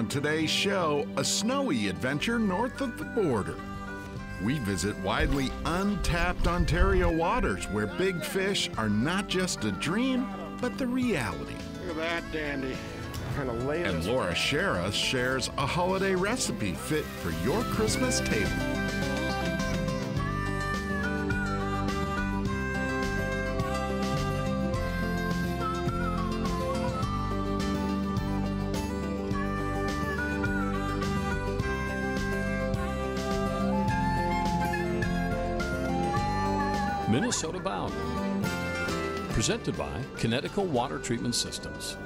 on today's show a snowy adventure north of the border. We visit widely untapped Ontario waters where big fish are not just a dream, but the reality. Look at that dandy. Kind of And. Laura Schara shares a holiday recipe fit for your Christmas table. Minnesota Bound. Presented by Kinetico Water Treatment Systems.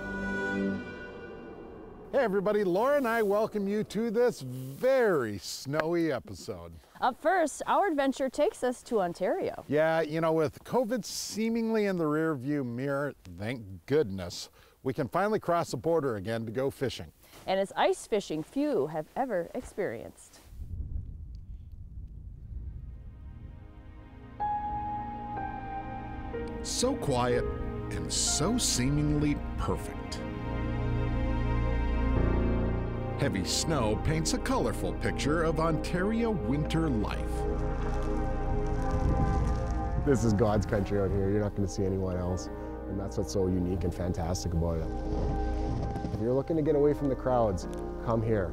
Hey everybody, Laura and I welcome you to this very snowy episode. Up first, our adventure takes us to Ontario. Yeah, you know, with COVID seemingly in the rearview mirror, thank goodness, we can finally cross the border again to go fishing. And it's ice fishing few have ever experienced. So quiet and so seemingly perfect. Heavy snow paints a colorful picture of Ontario winter life. This is God's country out here. You're not going to see anyone else. And that's what's so unique and fantastic about it. If you're looking to get away from the crowds, come here.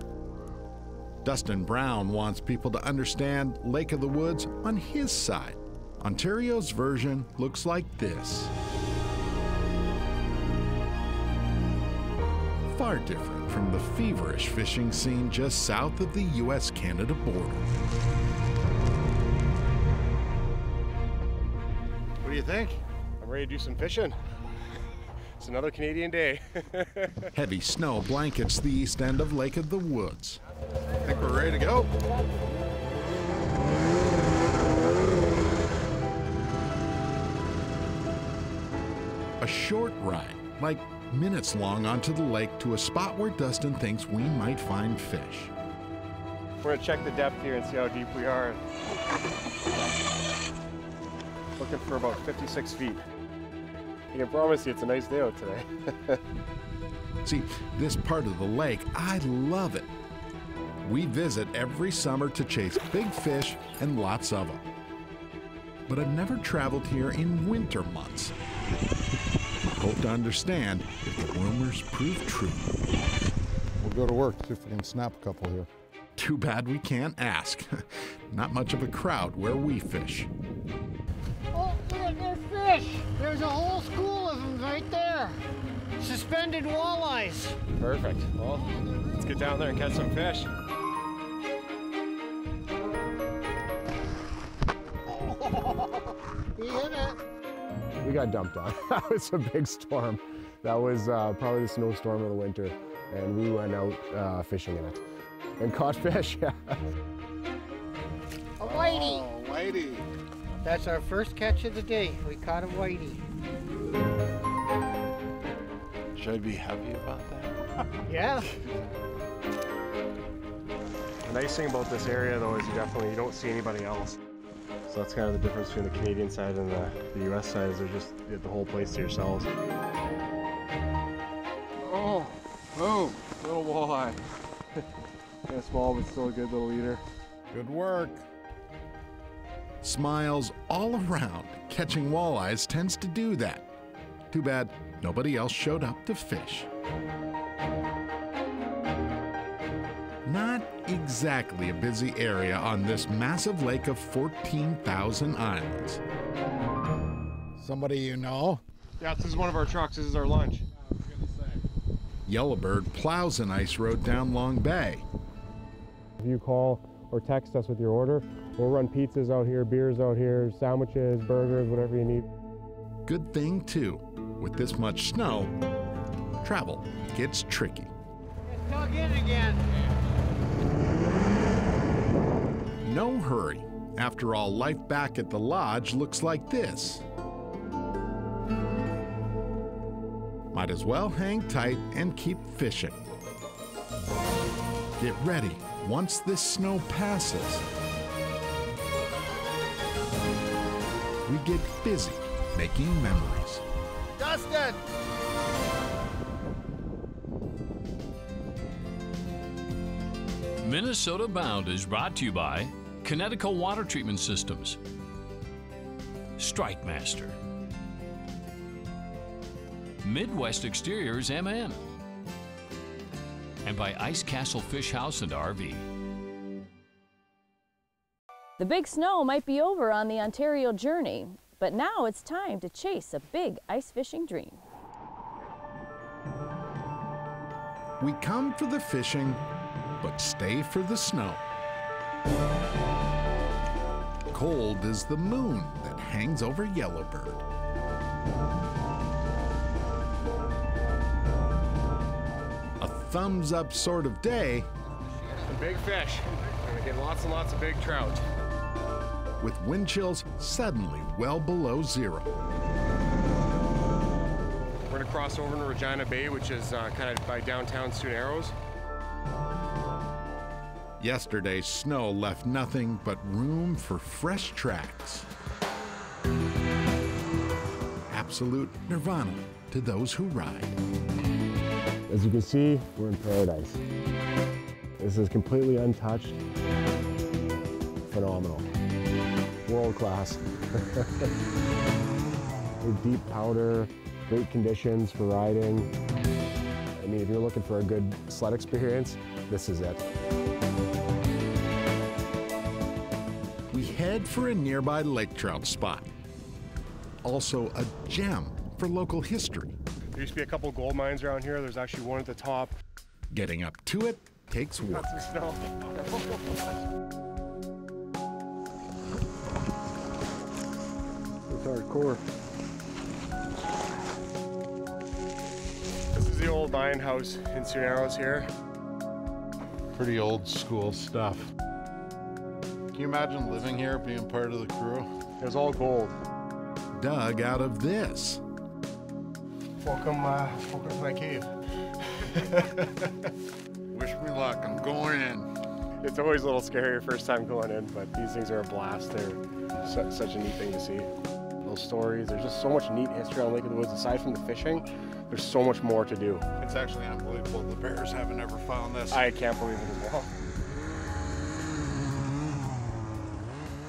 Dustin Brown wants people to understand Lake of the Woods on his side. Ontario's version looks like this. Far different from the feverish fishing scene just south of the US Canada border. What do you think? I'm ready to do some fishing. It's another Canadian day. Heavy snow blankets the east end of Lake of the Woods. I Think we're ready to go? A short ride, like minutes long onto the lake to a spot where Dustin thinks we might find fish. We're gonna check the depth here and see how deep we are. Looking for about 56 feet. I can promise you it's a nice day out today. See, this part of the lake, I love it. We visit every summer to chase big fish and lots of them. But I've never traveled here in winter months. Hope to understand if the rumors prove true. We'll go to work, see if we can snap a couple here. Too bad we can't ask. Not much of a crowd where we fish. Oh, look at this fish! There's a whole school of them right there. Suspended walleyes. Perfect. Well, let's get down there and catch some fish. He hit it. We got dumped on. that was a big storm. That was uh, probably the snowstorm of the winter, and we went out uh, fishing in it and caught fish. Yeah. A whitey. Oh, Whitey. That's our first catch of the day. We caught a whitey. Should I be happy about that? Yeah. The nice thing about this area, though, is you definitely you don't see anybody else. So that's kind of the difference between the Canadian side and the, the U.S. side. Is they're just you have the whole place to yourselves. Oh, oh, little walleye. kind of small, but still a good little eater. Good work. Smiles all around. Catching walleyes tends to do that. Too bad nobody else showed up to fish. Not exactly a busy area on this massive lake of 14,000 islands. Somebody you know? Yeah, this is one of our trucks. This is our lunch. Yellowbird plows an ice road down Long Bay. If you call or text us with your order, we'll run pizzas out here, beers out here, sandwiches, burgers, whatever you need. Good thing, too. With this much snow, travel gets tricky. It's dug in again. No hurry. After all, life back at the lodge looks like this. Might as well hang tight and keep fishing. Get ready once this snow passes. We get busy making memories. Dustin! Minnesota Bound is brought to you by Kinetico Water Treatment Systems, Strike Master, Midwest Exteriors MN, and by Ice Castle Fish House and RV. The big snow might be over on the Ontario journey, but now it's time to chase a big ice fishing dream. We come for the fishing, but stay for the snow. Cold is the moon that hangs over Yellowbird. A thumbs up sort of day Some big fish. Gonna get lots and lots of big trout. with wind chills suddenly well below zero. We're gonna cross over into Regina Bay, which is uh, kind of by downtown Sioux Narrows. Yesterday's snow left nothing but room for fresh tracks. Absolute nirvana to those who ride. As you can see, we're in paradise. This is completely untouched. Phenomenal. World class. Deep powder, great conditions for riding. I mean, if you're looking for a good sled experience, this is it. Head for a nearby lake trout spot. Also, a gem for local history. There used to be a couple gold mines around here. There's actually one at the top. Getting up to it takes work. Some snow. It's hardcore. This is the old mine house in Sioux Narrows here. Pretty old school stuff. Can you imagine living here, being part of the crew? It was all gold. Dug out of this. Welcome, uh, welcome to my cave. Wish me luck. I'm going in. It's always a little scary your first time going in, but these things are a blast. They're su- such a neat thing to see. Those stories, there's just so much neat history on Lake of the Woods. Aside from the fishing, there's so much more to do. It's actually unbelievable. The bears haven't ever found this. I can't believe it as well.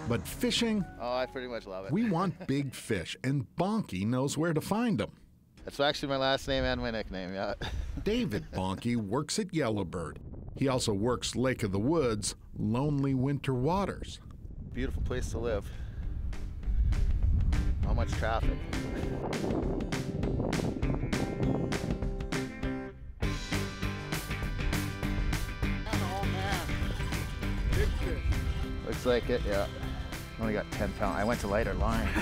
But fishing, Oh, I pretty much love it. we want big fish, and Bonky knows where to find them. That's actually my last name and my nickname, yeah. David Bonky works at Yellowbird. He also works Lake of the Woods, Lonely Winter Waters. Beautiful place to live. How much traffic. Man, big fish. Looks like it, yeah. Only got 10 pounds. I went to lighter line.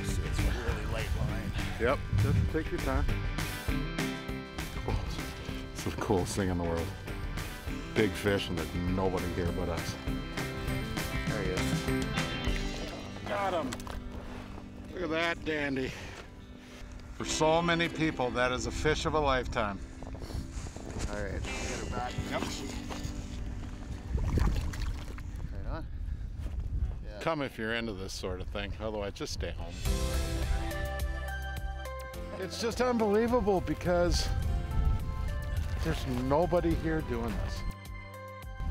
It's a really light line. Yep, just take your time. Cool. It's the coolest thing in the world. Big fish, and there's nobody here but us. There he is. Got him. Look at that dandy. For so many people, that is a fish of a lifetime. All right, get her back. Yep. Right on. Come if you're into this sort of thing. Otherwise, just stay home. It's just unbelievable because there's nobody here doing this.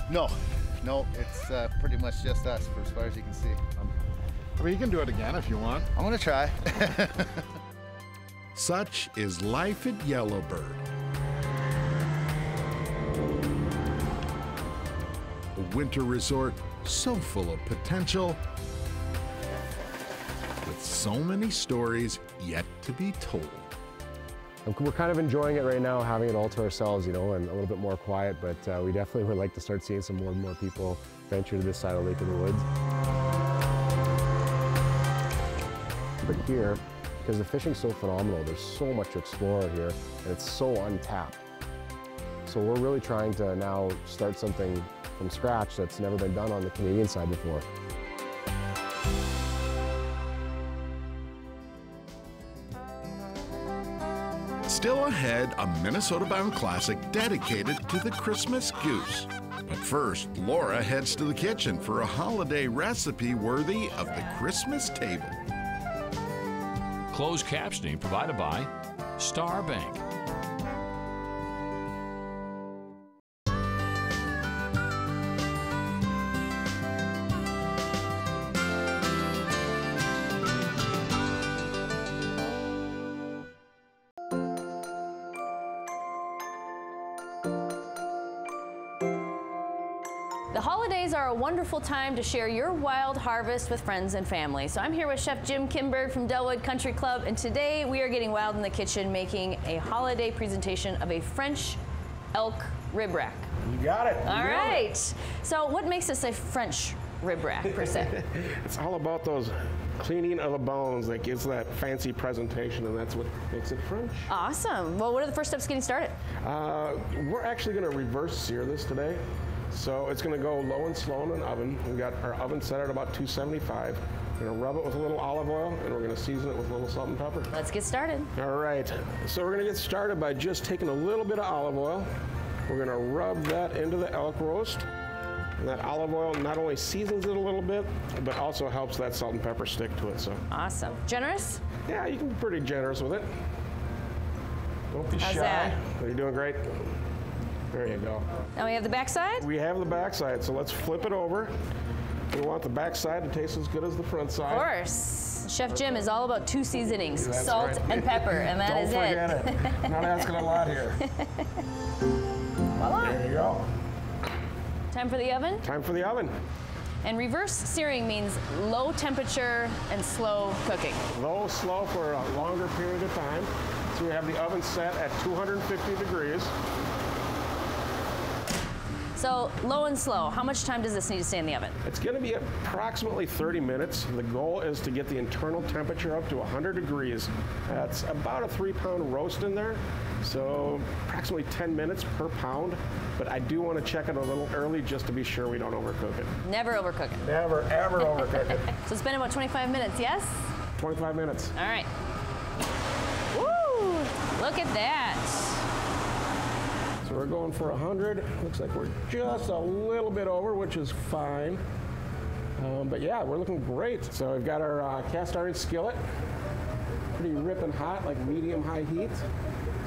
No, no, it's uh, pretty much just us for as far as you can see. I mean, you can do it again if you want. I'm gonna try. Such is life at Yellowbird. A winter resort so full of potential, with so many stories yet to be told. We're kind of enjoying it right now, having it all to ourselves, you know, and a little bit more quiet, but uh, we definitely would like to start seeing some more and more people venture to this side of Lake of the Woods. But here, because the fishing's so phenomenal, there's so much to explore here, and it's so untapped. So we're really trying to now start something from scratch that's never been done on the Canadian side before. Still ahead, a Minnesota bound classic dedicated to the Christmas goose. But first, Laura heads to the kitchen for a holiday recipe worthy of the Christmas table. Closed captioning provided by Star Bank. The holidays are a wonderful time to share your wild harvest with friends and family. So I'm here with Chef Jim Kimberg from Dellwood Country Club, and today we are getting wild in the kitchen making a holiday presentation of a French elk rib rack. You got it. You All nailed it. So what makes this a French rib rack per se? It's all about those cleaning of the bones that gives that fancy presentation, and that's what makes it French. awesome. Well, what are the first steps getting started? Uh, we're actually going to reverse sear this today. So it's going to go low and slow in an oven. We've got our oven set at about 275. We're going to rub it with a little olive oil, and we're going to season it with a little salt and pepper. Let's get started. All right, so we're gonna get started by just taking a little bit of olive oil. We're gonna rub that into the elk roast. And that olive oil not only seasons it a little bit, but also helps that salt and pepper stick to it. So, Awesome. Generous? yeah, you can be pretty generous with it. Don't be How's shy. that? You're doing great. There you go. Now we have the backside. We have the back side, so let's flip it over. We want the back side to taste as good as the front side. Of course. Chef Jim is all about two seasonings, That's salt right. and pepper, and that Don't is forget it. it. Not asking a lot here. Voila. There you go. Time for the oven. Time for the oven. And reverse searing means low temperature and slow cooking. low, slow for a longer period of time. So we have the oven set at 250 degrees. So low and slow. How much time does this need to stay in the oven? It's going to be approximately 30 minutes. The goal is to get the internal temperature up to 100 degrees. That's about a three pound roast in there. So approximately 10 minutes per pound. But I do want to check it a little early just to be sure we don't overcook it. Never overcook it. Never, ever overcook it. So it's been about 25 minutes, yes? 25 minutes. All right. Woo! Look at that. We're going for 100. Looks like we're just a little bit over, which is fine. Um, but yeah, we're looking great. So we've got our uh, cast iron skillet, pretty ripping hot, like medium high heat.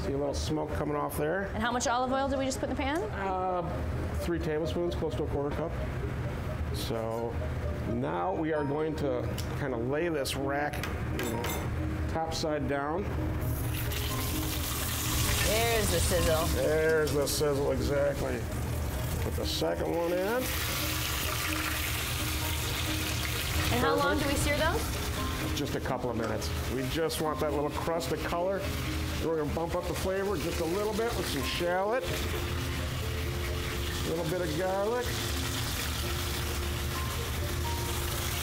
See a little smoke coming off there. And how much olive oil did we just put in the pan? Uh, three tablespoons, close to a quarter cup. So now we are going to kind of lay this rack you know, top side down. There's the sizzle. There's the sizzle exactly. Put the second one in. And how long do we sear those? Just a couple of minutes. We just want that little crust of color. We're gonna bump up the flavor just a little bit with some shallot. A little bit of garlic.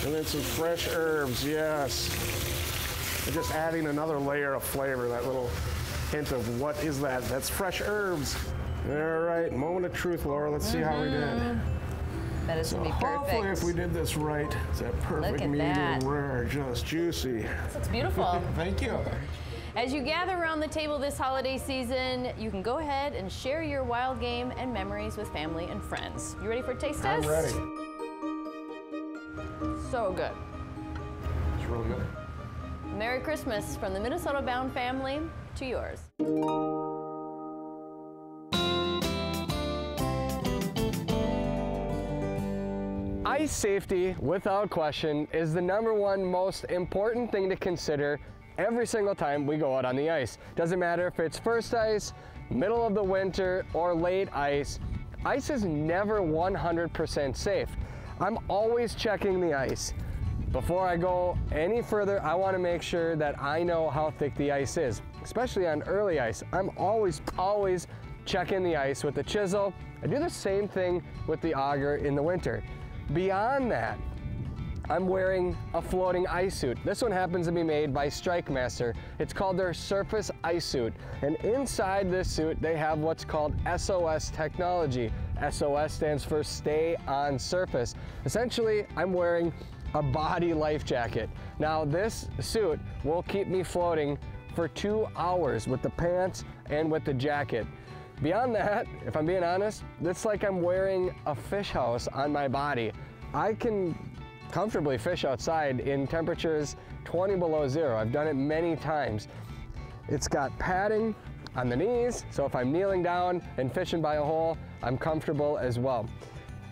And then some fresh herbs, yes. We're just adding another layer of flavor, that little hint of what is that? That's fresh herbs. All right, moment of truth, Laura. Let's see how we did. Mm-hmm. That is So gonna be hopefully if we did this right, it's that perfect medium that. rare, just juicy. This looks beautiful. Thank you. As you gather around the table this holiday season, you can go ahead and share your wild game and memories with family and friends. You ready for a taste I'm test? ready. So good. It's really good. Merry Christmas from the Minnesota Bound family to yours. Ice safety, without question, is the number one most important thing to consider every single time we go out on the ice. Doesn't matter if it's first ice, middle of the winter, or late ice, ice is never 100% safe. I'm always checking the ice. Before I go any further, I want to make sure that I know how thick the ice is, especially on early ice. I'm always, always checking the ice with the chisel. I do the same thing with the auger in the winter. Beyond that, I'm wearing a floating ice suit. This one happens to be made by Strike Master. It's called their Surface Ice Suit. And inside this suit, they have what's called SOS technology. SOS stands for Stay on Surface. Essentially, I'm wearing a body life jacket. Now, this suit will keep me floating for two hours with the pants and with the jacket. Beyond that, if I'm being honest, it's like I'm wearing a fish house on my body. I can comfortably fish outside in temperatures 20 below zero. I've done it many times. It's got padding on the knees, so if I'm kneeling down and fishing by a hole, I'm comfortable as well.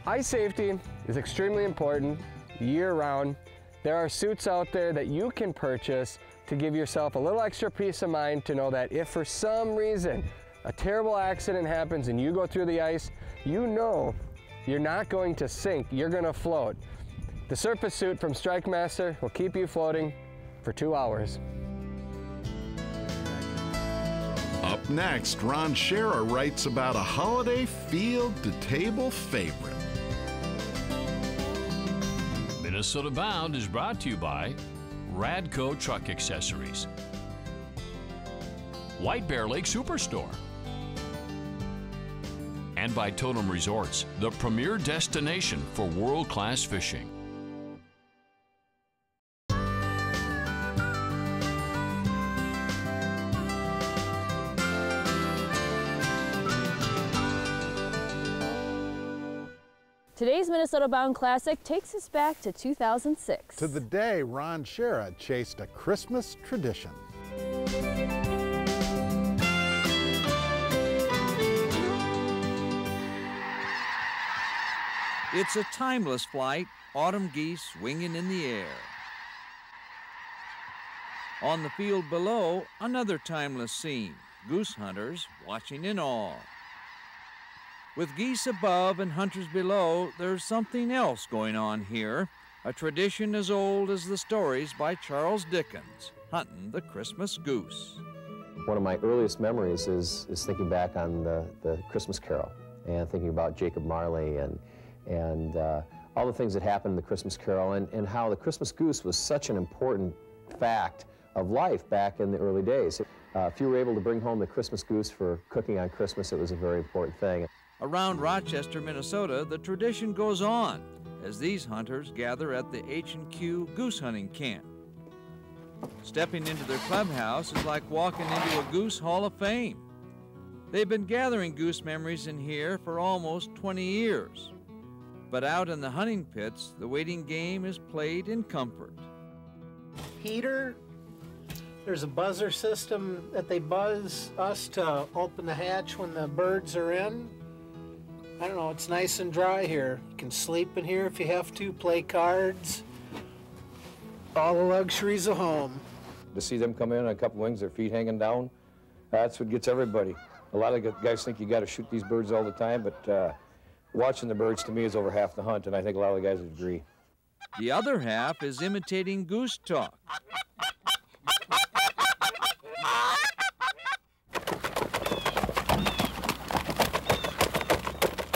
Ice safety is extremely important year round. There are suits out there that you can purchase to give yourself a little extra peace of mind to know that if for some reason a terrible accident happens and you go through the ice, you know You're not going to sink, you're going to float. The surface suit from Strike Master will keep you floating for two hours. Up next, Ron Schara writes about a holiday field to table favorite. Minnesota Bound is brought to you by Radco Truck Accessories, White Bear Lake Superstore, and by Totem Resorts, the premier destination for world class fishing. Today's Minnesota Bound Classic takes us back to 2006. To the day Ron Schara chased a Christmas tradition. It's a timeless flight, autumn geese winging in the air. On the field below, another timeless scene goose hunters watching in awe. With geese above and hunters below, there's something else going on here. A tradition as old as the stories by Charles Dickens, hunting the Christmas goose. One of my earliest memories is, is thinking back on the, the Christmas Carol and thinking about Jacob Marley and, and uh, all the things that happened in the Christmas Carol and, and how the Christmas goose was such an important fact of life back in the early days. Uh, if you were able to bring home the Christmas goose for cooking on Christmas, it was a very important thing. Around Rochester, Minnesota, the tradition goes on as these hunters gather at the H&Q goose hunting camp. Stepping into their clubhouse is like walking into a Goose Hall of Fame. They've been gathering goose memories in here for almost 20 years. But out in the hunting pits, the waiting game is played in comfort. Peter, there's a buzzer system that they buzz us to open the hatch when the birds are in. I don't know, it's nice and dry here. You can sleep in here if you have to, play cards. All the luxuries of home. To see them come in on a couple wings, their feet hanging down, that's what gets everybody. A lot of guys think you got to shoot these birds all the time, but uh, watching the birds to me is over half the hunt, and I think a lot of the guys would agree. The other half is imitating goose talk.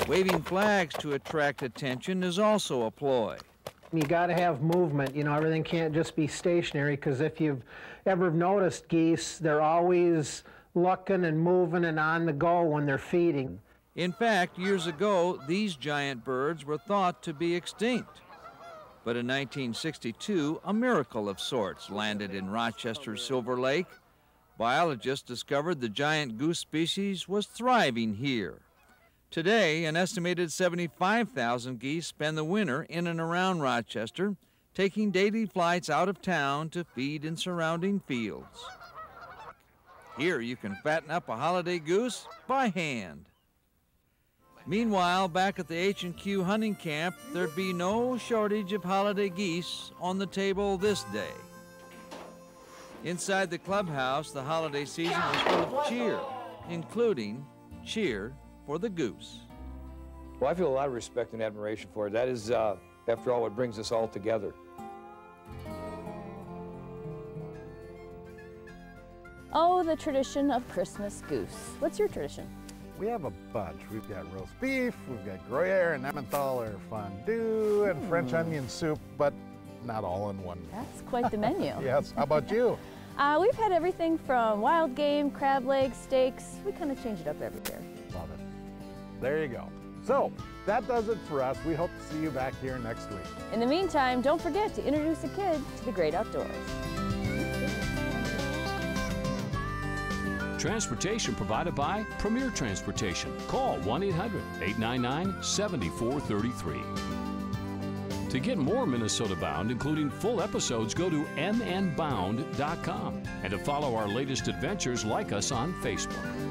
Waving flags to attract attention is also a ploy. You got to have movement. You know, everything can't just be stationary because if you've ever noticed geese, they're always looking and moving and on the go when they're feeding. In fact, years ago, these giant birds were thought to be extinct. But in 1962, a miracle of sorts landed in Rochester's Silver Lake. Biologists discovered the giant goose species was thriving here. Today, an estimated 75,000 geese spend the winter in and around Rochester, taking daily flights out of town to feed in surrounding fields. Here you can fatten up a holiday goose by hand. Meanwhile, back at the H&Q hunting camp, there'd be no shortage of holiday geese on the table this day. Inside the clubhouse, the holiday season was full of cheer, including cheer for the goose. Well, I feel a lot of respect and admiration for it. That is, uh, after all, what brings us all together. Oh, the tradition of Christmas goose. What's your tradition? We have a bunch. We've got roast beef, we've got Gruyere and Emmentaler fondue, and French onion soup, but not all in one. That's quite the menu. yes. How about you? Uh, we've had everything from wild game, crab legs, steaks. We kind of change it up every year. Love it. There you go. So that does it for us. We hope to see you back here next week. In the meantime, don't forget to introduce a kid to the great outdoors. Transportation provided by Premier Transportation. Call 1 800 899 7433. To get more Minnesota Bound, including full episodes, go to mnbound.com. And to follow our latest adventures, like us on Facebook.